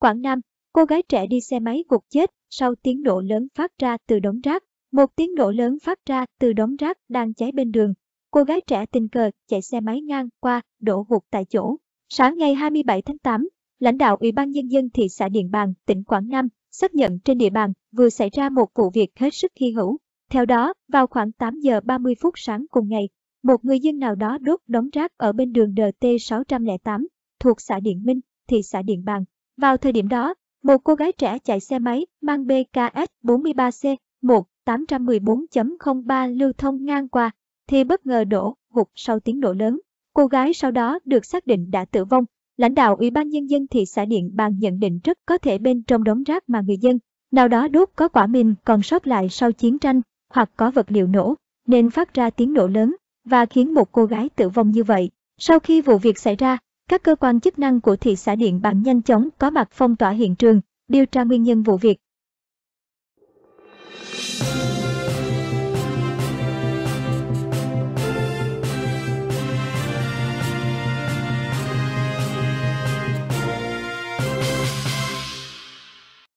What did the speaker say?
Quảng Nam, cô gái trẻ đi xe máy gục chết sau tiếng nổ lớn phát ra từ đống rác. Một tiếng nổ lớn phát ra từ đống rác đang cháy bên đường. Cô gái trẻ tình cờ chạy xe máy ngang qua, đổ gục tại chỗ. Sáng ngày 27 tháng 8, lãnh đạo Ủy ban Nhân dân thị xã Điện Bàn, tỉnh Quảng Nam xác nhận trên địa bàn vừa xảy ra một vụ việc hết sức hy hữu. Theo đó, vào khoảng 8 giờ 30 phút sáng cùng ngày, một người dân nào đó đốt đống rác ở bên đường DT 608 thuộc xã Điện Minh, thị xã Điện Bàn. Vào thời điểm đó, một cô gái trẻ chạy xe máy mang BKS 43C 1 814.03 lưu thông ngang qua thì bất ngờ đổ gục sau tiếng nổ lớn. Cô gái sau đó được xác định đã tử vong. Lãnh đạo Ủy ban Nhân dân thị xã Điện Bàn nhận định rất có thể bên trong đống rác mà người dân nào đó đốt có quả mìn còn sót lại sau chiến tranh hoặc có vật liệu nổ nên phát ra tiếng nổ lớn và khiến một cô gái tử vong như vậy. Sau khi vụ việc xảy ra, các cơ quan chức năng của thị xã Điện Bàn nhanh chóng có mặt phong tỏa hiện trường, điều tra nguyên nhân vụ việc.